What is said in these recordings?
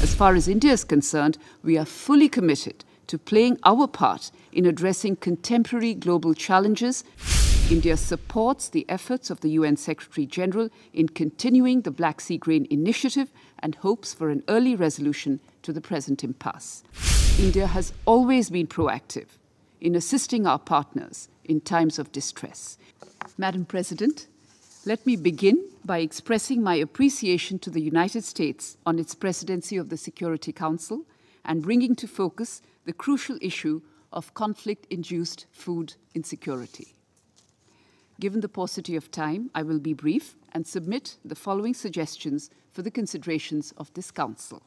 As far as India is concerned, we are fully committed to playing our part in addressing contemporary global challenges. India supports the efforts of the UN Secretary General in continuing the Black Sea Grain Initiative and hopes for an early resolution to the present impasse. India has always been proactive in assisting our partners in times of distress. Madam President, let me begin by expressing my appreciation to the United States on its presidency of the Security Council and bringing to focus the crucial issue of conflict induced food insecurity. Given the paucity of time, I will be brief and submit the following suggestions for the considerations of this Council.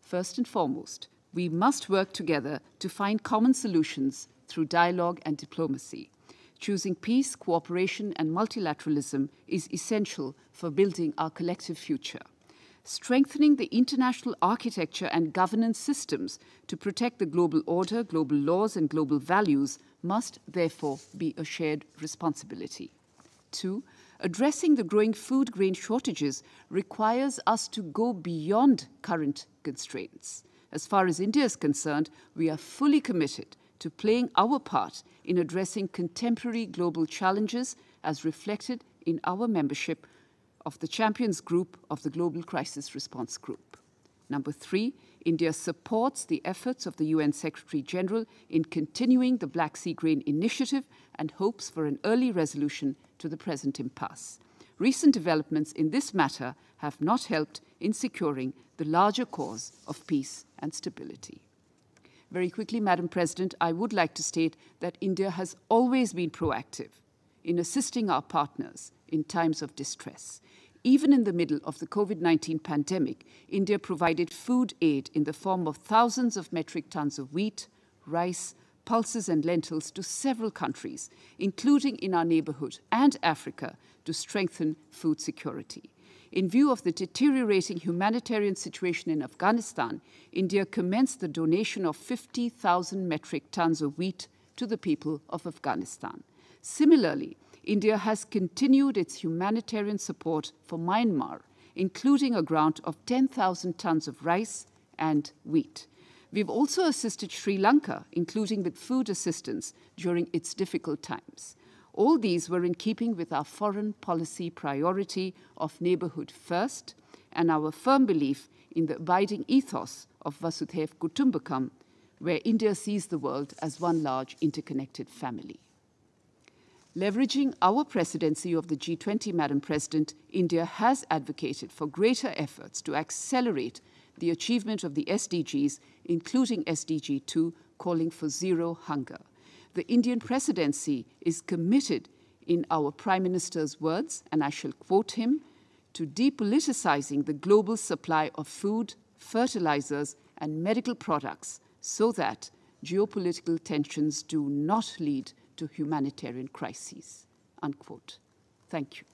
First and foremost, we must work together to find common solutions through dialogue and diplomacy. Choosing peace, cooperation, and multilateralism is essential for building our collective future. Strengthening the international architecture and governance systems to protect the global order, global laws, and global values must therefore be a shared responsibility. Two, addressing the growing food grain shortages requires us to go beyond current constraints. As far as India is concerned, we are fully committed to playing our part in addressing contemporary global challenges as reflected in our membership of the Champions Group of the Global Crisis Response Group. Number three, India supports the efforts of the UN Secretary General in continuing the Black Sea Grain Initiative and hopes for an early resolution to the present impasse. Recent developments in this matter have not helped in securing the larger cause of peace and stability. Very quickly, Madam President, I would like to state that India has always been proactive in assisting our partners in times of distress. Even in the middle of the COVID 19 pandemic, India provided food aid in the form of thousands of metric tons of wheat, rice, pulses, and lentils to several countries, including in our neighborhood and Africa, to strengthen food security. In view of the deteriorating humanitarian situation in Afghanistan, India commenced the donation of 50,000 metric tons of wheat to the people of Afghanistan. Similarly, India has continued its humanitarian support for Myanmar, including a grant of 10,000 tons of rice and wheat. We've also assisted Sri Lanka, including with food assistance during its difficult times. All these were in keeping with our foreign policy priority of neighborhood first and our firm belief in the abiding ethos of Vasudhaiv Kutumbakam, where India sees the world as one large interconnected family. Leveraging our presidency of the G20, Madam President, India has advocated for greater efforts to accelerate the achievement of the SDGs, including SDG 2, calling for zero hunger the Indian presidency is committed, in our Prime Minister's words, and I shall quote him, to depoliticizing the global supply of food, fertilizers, and medical products so that geopolitical tensions do not lead to humanitarian crises. Unquote. Thank you.